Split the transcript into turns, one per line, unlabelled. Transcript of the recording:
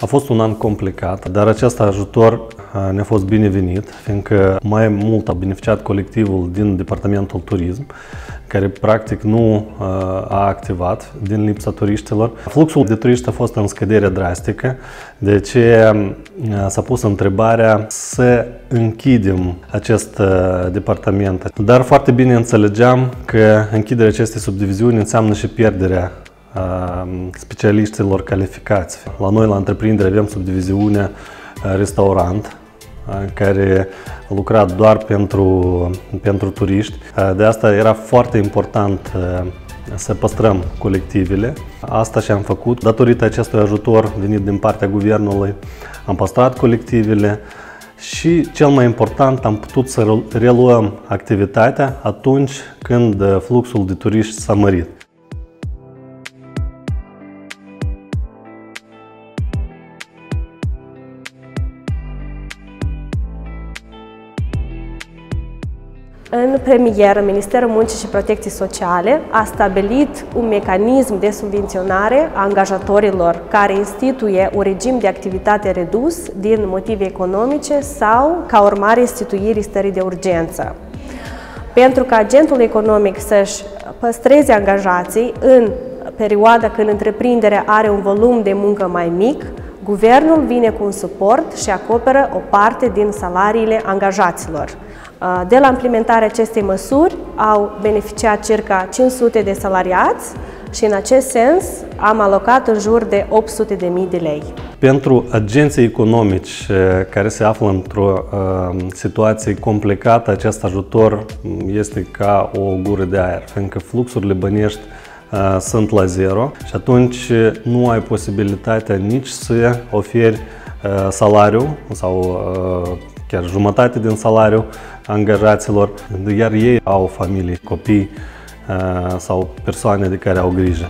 A fost un an complicat, dar acest ajutor uh, ne-a fost binevenit, fiindcă mai mult a beneficiat colectivul din Departamentul Turism, care practic nu uh, a activat din lipsa turiștilor. Fluxul de turiști a fost în scădere drastică, de ce uh, s-a pus întrebarea să închidem acest departament. Dar foarte bine înțelegeam că închiderea acestei subdiviziuni înseamnă și pierderea specialiștilor calificați. La noi, la întreprindere, avem subdiviziunea restaurant, care a lucrat doar pentru, pentru turiști. De asta era foarte important să păstrăm colectivele. Asta și-am făcut. Datorită acestui ajutor venit din partea guvernului, am păstrat colectivele și cel mai important, am putut să reluăm activitatea atunci când fluxul de turiști s-a mărit.
În premieră, Ministerul Muncii și Protecției Sociale a stabilit un mecanism de subvenționare a angajatorilor care instituie un regim de activitate redus din motive economice sau ca urmare instituirii stării de urgență. Pentru ca agentul economic să-și păstreze angajații în perioada când întreprinderea are un volum de muncă mai mic, Guvernul vine cu un suport și acoperă o parte din salariile angajaților. Uh, de la implementarea acestei măsuri au beneficiat circa 500 de salariați și în acest sens am alocat în jur de 800 de mii de lei.
Pentru agenții economici uh, care se află într-o uh, situație complicată, acest ajutor este ca o gură de aer, fiindcă fluxurile bănești uh, sunt la zero și atunci nu ai posibilitatea nici să oferi uh, salariu sau uh, chiar jumătate din salariu angajaților, iar ei au familii, copii uh, sau persoane de care au grijă.